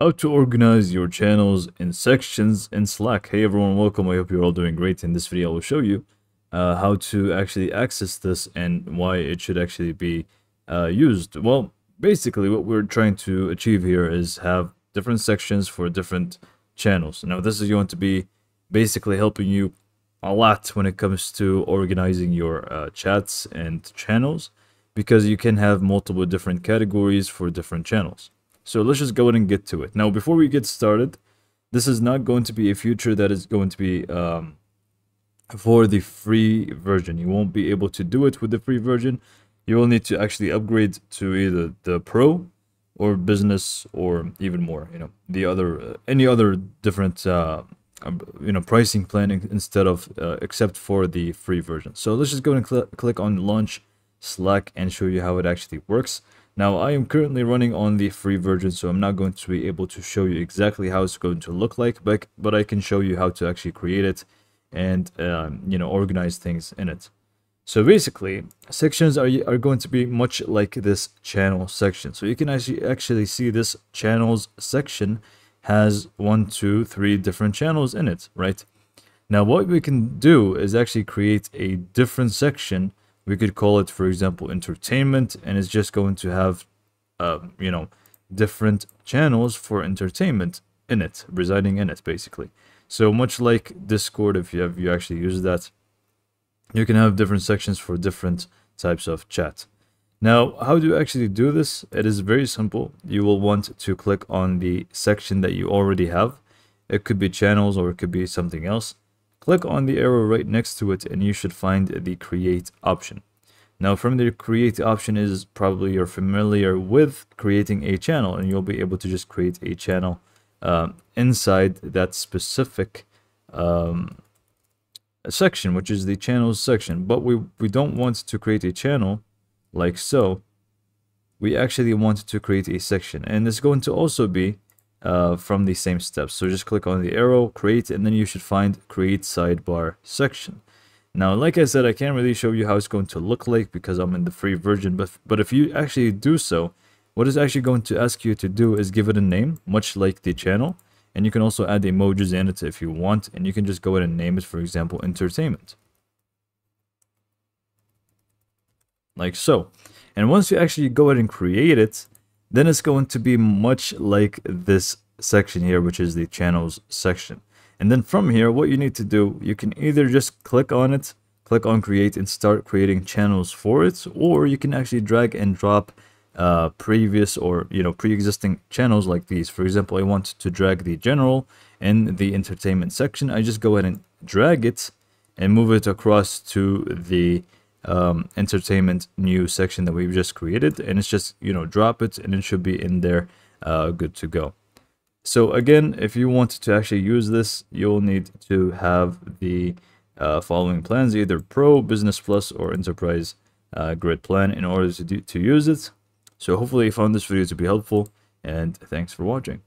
how to organize your channels in sections in Slack. Hey everyone, welcome. I hope you're all doing great. In this video, I will show you uh, how to actually access this and why it should actually be uh, used. Well, basically what we're trying to achieve here is have different sections for different channels. Now this is going to be basically helping you a lot when it comes to organizing your uh, chats and channels because you can have multiple different categories for different channels. So let's just go ahead and get to it. Now, before we get started, this is not going to be a feature that is going to be um, for the free version. You won't be able to do it with the free version. You will need to actually upgrade to either the pro or business or even more, you know, the other, uh, any other different, uh, um, you know, pricing plan instead of, uh, except for the free version. So let's just go and cl click on launch Slack and show you how it actually works. Now I am currently running on the free version so I'm not going to be able to show you exactly how it's going to look like but, but I can show you how to actually create it and um, you know organize things in it. So basically sections are, are going to be much like this channel section. So you can actually actually see this channels section has one, two, three different channels in it, right? Now what we can do is actually create a different section we could call it for example entertainment and it's just going to have uh, you know different channels for entertainment in it residing in it basically. So much like discord if you have you actually use that you can have different sections for different types of chat. Now how do you actually do this? It is very simple. You will want to click on the section that you already have. It could be channels or it could be something else Click on the arrow right next to it and you should find the create option. Now from the create option is probably you're familiar with creating a channel and you'll be able to just create a channel uh, inside that specific um, section, which is the channels section. But we, we don't want to create a channel like so. We actually want to create a section and it's going to also be uh, from the same steps. So just click on the arrow, create, and then you should find create sidebar section. Now, like I said, I can't really show you how it's going to look like because I'm in the free version, but, but if you actually do so, what it's actually going to ask you to do is give it a name, much like the channel, and you can also add emojis in it if you want, and you can just go ahead and name it, for example, entertainment. Like so. And once you actually go ahead and create it, then it's going to be much like this section here, which is the channels section. And then from here, what you need to do, you can either just click on it, click on create and start creating channels for it, or you can actually drag and drop uh, previous or, you know, pre-existing channels like these. For example, I want to drag the general and the entertainment section. I just go ahead and drag it and move it across to the um, entertainment new section that we've just created and it's just you know drop it and it should be in there uh, good to go. So again if you want to actually use this you'll need to have the uh, following plans either pro business plus or enterprise uh, grid plan in order to, do, to use it. So hopefully you found this video to be helpful and thanks for watching